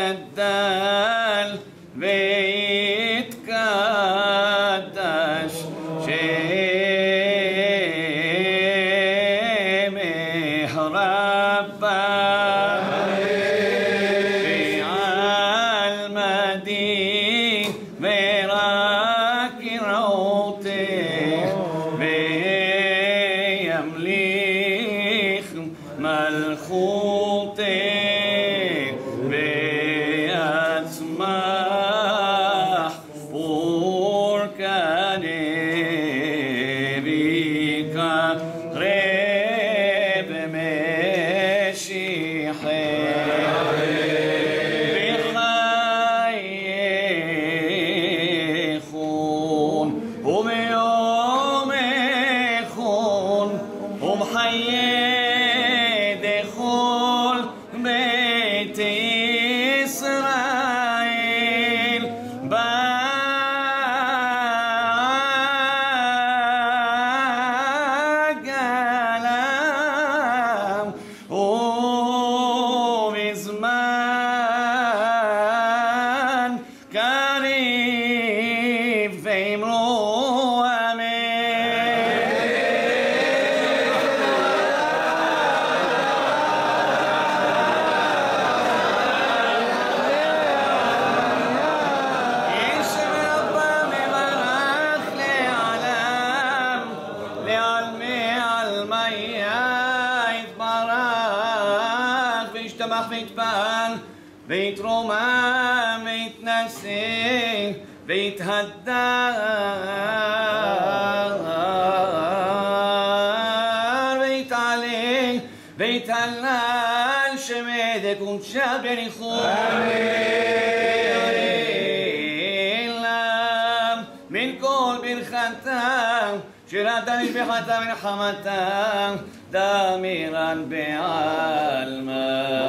يتجدل ويتقدس شيمه ربك في المدين وراك روتك ويمليخ ملخوتك بركاني قريب مشيحي قريب فيمروا أمين يشم بيترمم بيتنسي بيتهدر بيتعلي بيتهلل شميدك ومشابر إلام من كل برختم شراتني بحتى من حمتم داميرا بعلمة. بيمرو